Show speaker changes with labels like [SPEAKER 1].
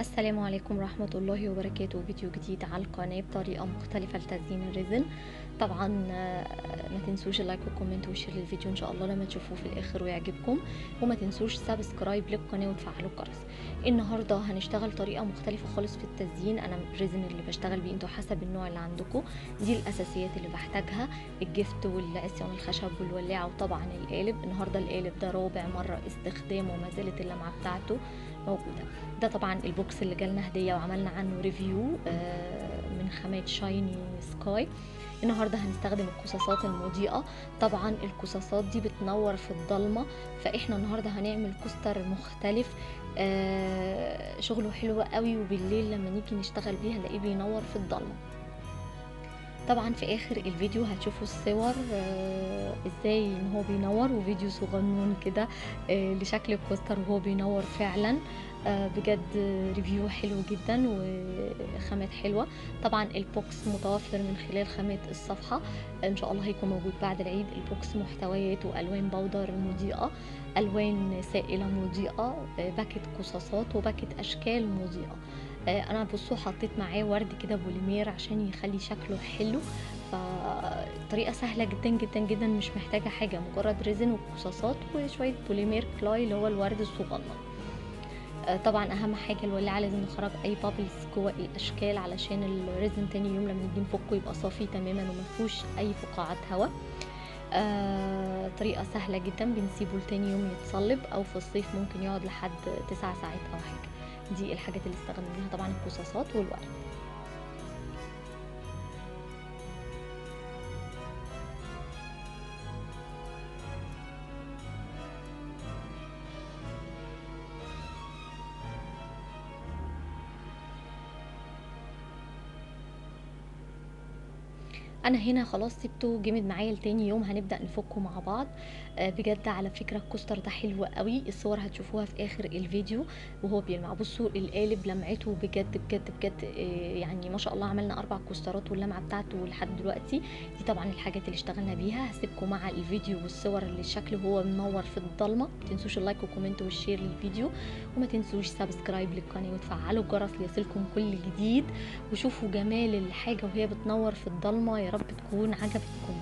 [SPEAKER 1] السلام عليكم ورحمة الله وبركاته. فيديو جديد على القناة بطريقة مختلفة لتزيين ال resin طبعا آه، ما تنسوش ال like وال comment وال share للفيديو. إن شاء الله لما تشوفوه في الآخر ويعجبكم. وما تنسوش subscribe للقناة وتفعلوا الجرس. النهاردة هنشتغل طريقة مختلفة خالص في التزيين. أنا ال resin اللي بشتغل بيه أنتوا حسب النوع اللي عندكم. دي الأساسيات اللي بحتاجها. الجفت والعصيان الخشب والولاعة وطبعا القالب. النهاردة القالب ده رابع مرة استخدامه وما زالت اللمعة بتاعته موجودة. ده طبعا ال box اللي جالنا هدية وعملنا عنه review آه، من خامات Shiny Sky النهارده هنستخدم القصاصات المضيئة. طبعا القصاصات دي بتنور في الضلمة فإحنا النهارده هنعمل coaster مختلف. آه، شغله حلو قوي وبالليل لما نيجي نشتغل بيه هنلاقيه بينور في الضلمة. طبعا في آخر الفيديو هتشوفوا الصور آه، إزاي إن هو بينور وفيديو صغنون كده آه، لشكل ال coaster وهو بينور فعلا. آه، بجد review حلو جدا وخامات حلوة. طبعا ال box متوفر من خلال خامات الصفحة. إن شاء الله هيكون موجود بعد العيد. ال box محتوياته ألوان بودر مضيئة ألوان سائلة مضيئة packet قصاصات و packet أشكال مضيئة. أنا بصوا حطيت معاه ورد كده بوليمير عشان يخلي شكله حلو. فطريقة سهلة جدا جدا جدا مش محتاجة حاجة مجرد resin وقصاصات وشوية polymer clay اللي هو الورد الصغنن. آه، طبعا أهم حاجة الولاعة لازم نخرج أي بابلز جوه الأشكال علشان الريزن تاني يوم لما نيجي نفكه يبقى صافي تماما ومفيهوش أي فقاعات هواء. آه طريقة سهلة جدا بنسيبه لتاني يوم يتصلب أو في الصيف ممكن يقعد لحد تسع ساعات أو حاجة. دي الحاجات اللي استخدمناها طبعا الكصاصات والورد. أنا هنا خلاص سبته جمد معايا لتاني يوم هنبدأ نفكه مع بعض. آه، بجد على فكرة ال coaster ده حلو قوي الصور هتشوفوها في آخر الفيديو. وهو بيلمع بصوا القالب لمعته بجد بجد بجد آه، يعني ما شاء الله عملنا أربع coaster ات واللمعة بتاعته لحد دلوقتي. دي طبعا الحاجات اللي اشتغلنا بيها. هسيبكم مع الفيديو والصور اللي شكله هو منور في الضلمة. ما تنسوش ال like وال comment وال share للفيديو. وما تنسوش subscribe للقناة وتفعلوا الجرس ليصلكم كل جديد. وشوفوا جمال الحاجة وهي بتنور في الضلمة. رب تكون عجبتكم